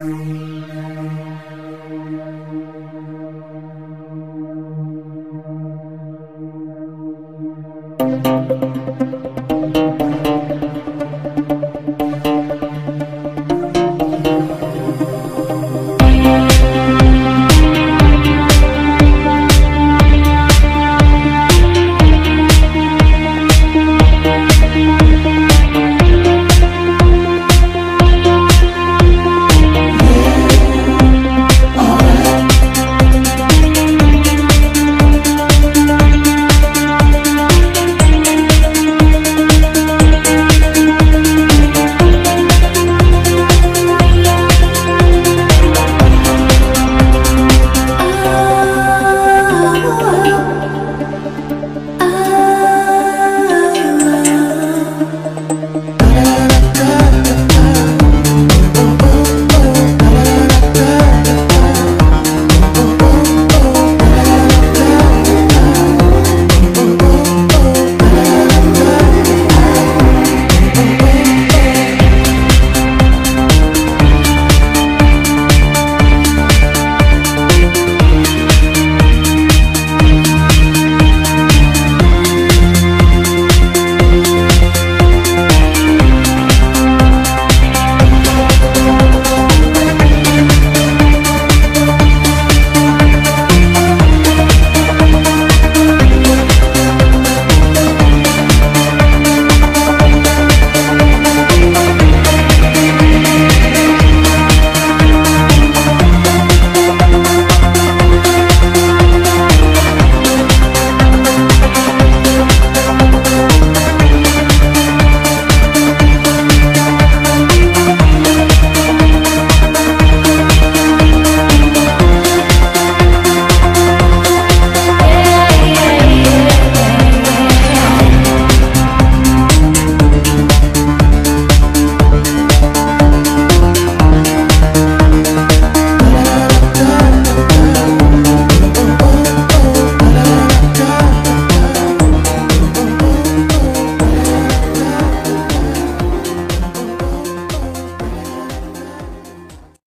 Música